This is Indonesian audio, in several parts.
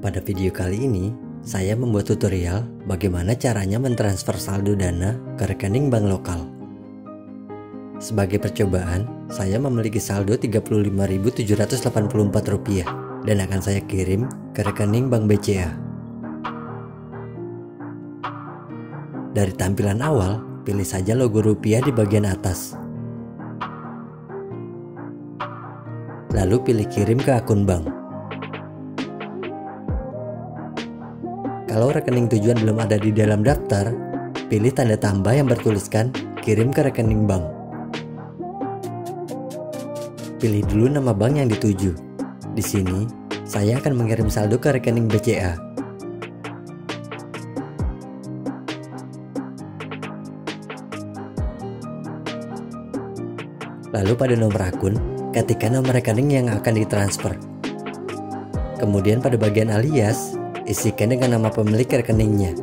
Pada video kali ini, saya membuat tutorial bagaimana caranya mentransfer saldo dana ke rekening bank lokal. Sebagai percobaan, saya memiliki saldo Rp35.784 dan akan saya kirim ke rekening bank BCA. Dari tampilan awal, pilih saja logo rupiah di bagian atas. Lalu pilih kirim ke akun bank. Kalau rekening tujuan belum ada di dalam daftar, pilih tanda tambah yang bertuliskan kirim ke rekening bank. Pilih dulu nama bank yang dituju. Di sini, saya akan mengirim saldo ke rekening BCA. Lalu pada nomor akun, ketikkan nomor rekening yang akan ditransfer. Kemudian pada bagian alias, isikan dengan nama pemilik rekeningnya.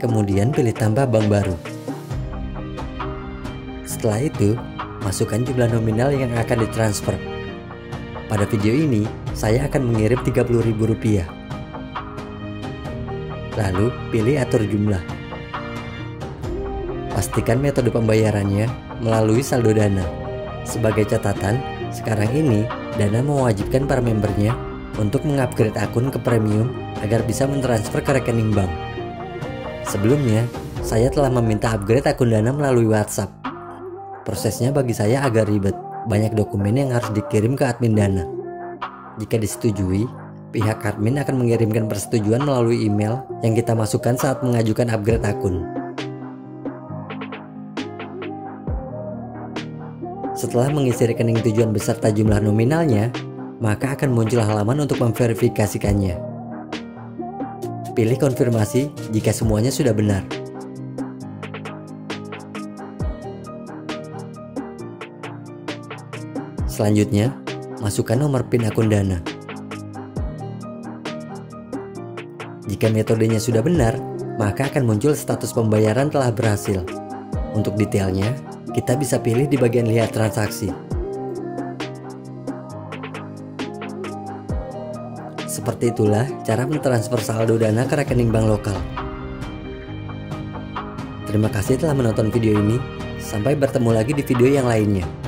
Kemudian pilih tambah bank baru. Setelah itu, masukkan jumlah nominal yang akan ditransfer. Pada video ini, saya akan mengirim Rp30.000. Lalu, pilih atur jumlah. Pastikan metode pembayarannya melalui saldo dana. Sebagai catatan, sekarang ini Dana mewajibkan para membernya untuk mengupgrade akun ke premium agar bisa mentransfer ke rekening bank. Sebelumnya, saya telah meminta upgrade akun Dana melalui WhatsApp. Prosesnya bagi saya agak ribet, banyak dokumen yang harus dikirim ke admin Dana. Jika disetujui, pihak admin akan mengirimkan persetujuan melalui email yang kita masukkan saat mengajukan upgrade akun. Setelah mengisi rekening tujuan beserta jumlah nominalnya, maka akan muncul halaman untuk memverifikasikannya. Pilih konfirmasi jika semuanya sudah benar. Selanjutnya, masukkan nomor PIN akun Dana. Jika metodenya sudah benar, maka akan muncul status pembayaran telah berhasil. Untuk detailnya, kita bisa pilih di bagian lihat transaksi. Seperti itulah cara mentransfer saldo dana ke rekening bank lokal. Terima kasih telah menonton video ini. Sampai bertemu lagi di video yang lainnya.